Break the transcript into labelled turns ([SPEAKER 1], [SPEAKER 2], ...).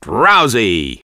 [SPEAKER 1] drowsy.